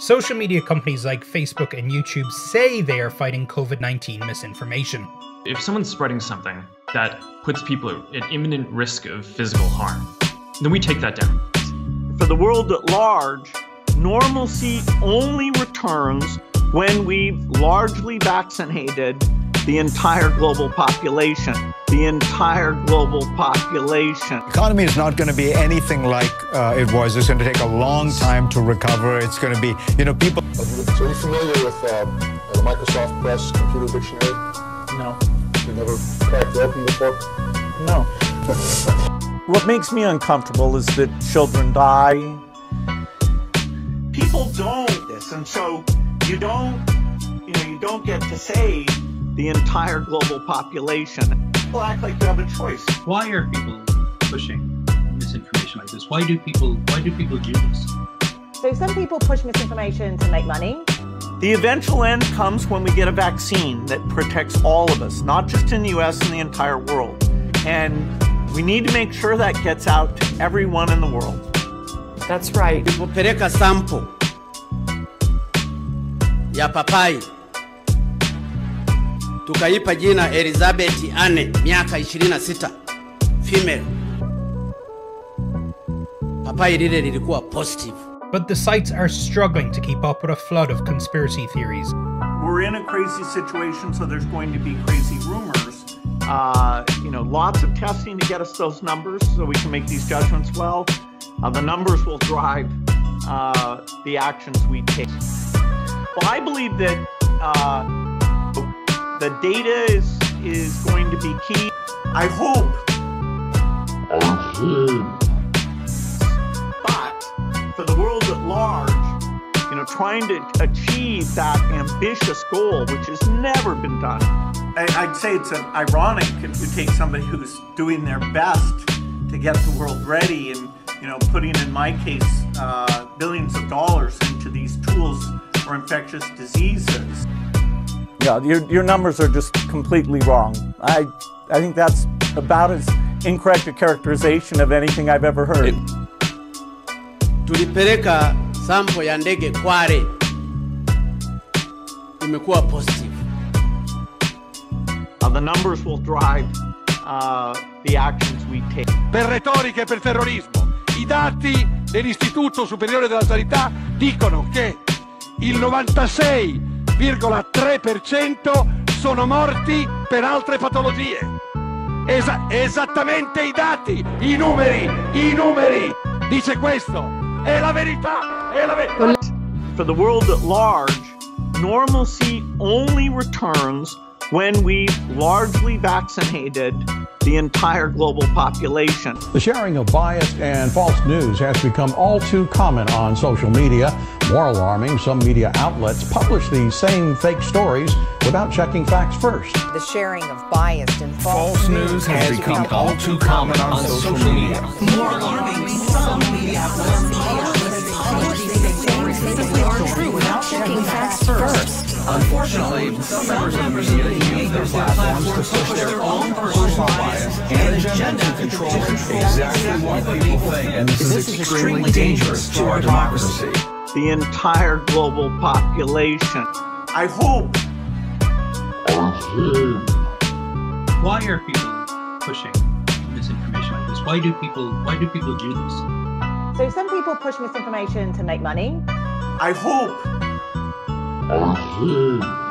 Social media companies like Facebook and YouTube say they are fighting COVID 19 misinformation. If someone's spreading something that puts people at imminent risk of physical harm, then we take that down. For the world at large, normalcy only returns when we've largely vaccinated the entire global population. The entire global population. The economy is not going to be anything like uh, it was. It's going to take a long time to recover. It's going to be, you know, people. So are you familiar with uh, the Microsoft Press Computer Dictionary? No. You never cracked open before? No. what makes me uncomfortable is that children die. People don't this, and so you don't, you know, you don't get to say the entire global population. People act like you have a choice. Why are people pushing misinformation like this? Why do people why do people do this? So some people push misinformation to make money. The eventual end comes when we get a vaccine that protects all of us, not just in the US and the entire world. And we need to make sure that gets out to everyone in the world. That's right. Nilipopeleka sample ya papai tukaipa jina Elizabeth Anne, miaka 26, female. Papai lile lilikuwa positive. But the sites are struggling to keep up with a flood of conspiracy theories. We're in a crazy situation, so there's going to be crazy rumors. Uh, you know, lots of testing to get us those numbers so we can make these judgments well. Uh, the numbers will drive uh, the actions we take. Well, I believe that uh, the data is is going to be key. I hope. But for the world at large, you know, trying to achieve that ambitious goal, which has never been done. I, would say it's an ironic if you take somebody who's doing their best to get the world ready and you know putting in my case uh, billions of dollars into these tools for infectious diseases. Yeah, your, your numbers are just completely wrong. I, I think that's about as incorrect a characterization of anything I've ever heard. Tulipeleka sample ya ndege Kwale, imekuwa positive. Uh, the numbers will drive uh, the actions we take. Per retorica e per terrorismo, i dati dell'Istituto Superiore della Sanità dicono che il 96,3% sono morti per altre patologie. Esa- esattamente i dati, i numeri, i numeri. Dice questo. È la verità, è la verità. For the world at large, normalcy only returns when we've largely vaccinated the entire global population. The sharing of biased and false news has become all too common on social media. More alarming, some media outlets publish these same fake stories without checking facts first. The sharing of biased and false, false news has, has become, become, all too common on, on social, social media. media. More alarming, some media outlets Unfortunately, some members of the media use their platforms to push their own personal bias and agenda to control exactly what people think, and this, this is extremely dangerous to our democracy. The entire global population. I hope. Why are people pushing misinformation like this? Why do people why do people do this? So some people push misinformation to make money. I hope Okay.